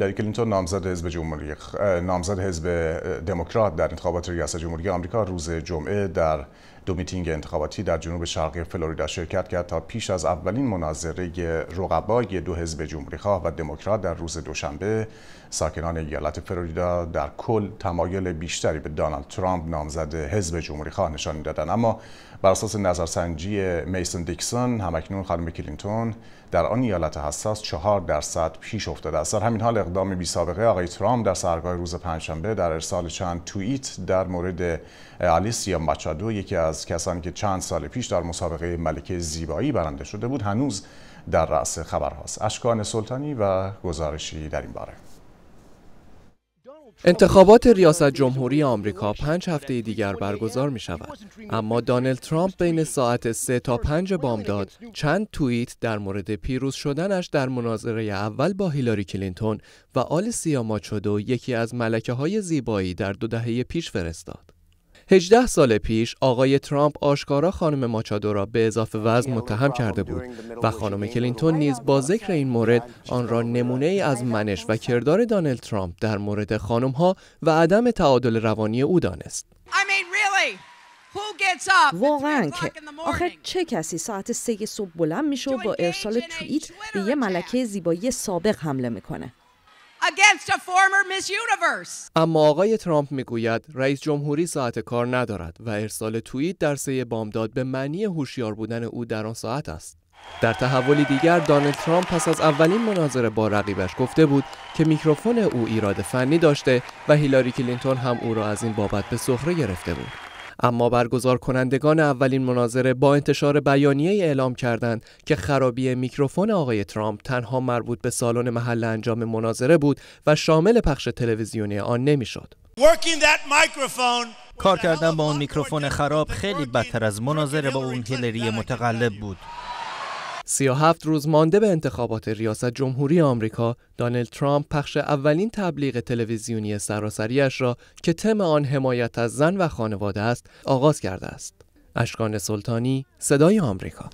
هیلاری کلینتون نامزد حزب جمهوری نامزد حزب دموکرات در انتخابات ریاست جمهوری آمریکا روز جمعه در دو میتینگ انتخاباتی در جنوب شرقی فلوریدا شرکت کرد تا پیش از اولین مناظره رقبای دو حزب جمهوریخواه و دموکرات در روز دوشنبه ساکنان ایالت فلوریدا در کل تمایل بیشتری به دونالد ترامپ نامزد حزب جمهوریخواه نشان دادند اما بر اساس نظرسنجی میسن دیکسون هم‌اکنون خانم کلینتون در آن ایالت حساس چهار درصد پیش افتاده است. در همین حال اقدام بی سابقه آقای ترامپ در سرگاه روز پنجشنبه در ارسال چند توییت در مورد آلیسیا ماچادو یکی کسانی که چند سال پیش در مسابقه ملکه زیبایی برنده شده بود هنوز در رأس خبرهاست اشکان سلطانی و گزارشی در این باره انتخابات ریاست جمهوری آمریکا پنج هفته دیگر برگزار می شود. اما دانلد ترامپ بین ساعت سه تا پنج بامداد چند توییت در مورد پیروز شدنش در مناظره اول با هیلاری کلینتون و آلیسیا ماچودو یکی از ملکه های زیبایی در دو دهه پیش فرستاد. 18 سال پیش آقای ترامپ آشکارا خانم ماچادو را به اضافه وزن متهم کرده بود و خانم کلینتون نیز با ذکر این مورد آن را نمونه ای از منش و کردار دانلد ترامپ در مورد خانم ها و عدم تعادل روانی او دانست. واقعا که آخر چه کسی ساعت سه صبح بلند میشه و با ارسال توییت به یه ملکه زیبایی سابق حمله می‌کنه؟ اما آقای ترامپ می‌گوید رئیس جمهوری ساعت کار ندارد و ارسال توییت در سه بامداد به معنی هوشیار بودن او در آن ساعت است. در تحولی دیگر دانلد ترامپ پس از اولین مناظره با رقیبش گفته بود که میکروفون او ایراد فنی داشته و هیلاری کلینتون هم او را از این بابت به سخره گرفته بود. اما برگزار کنندگان اولین مناظره با انتشار بیانیه اعلام کردند که خرابی میکروفون آقای ترامپ تنها مربوط به سالن محل انجام مناظره بود و شامل پخش تلویزیونی آن نمی‌شد. کار کردن با اون میکروفون خراب خیلی بدتر از مناظره با اون هیلری متقلب بود. 37 روز مانده به انتخابات ریاست جمهوری آمریکا، دانلد ترامپ پخش اولین تبلیغ تلویزیونی سراسریش را که تم آن حمایت از زن و خانواده است، آغاز کرده است. اشکان سلطانی، صدای آمریکا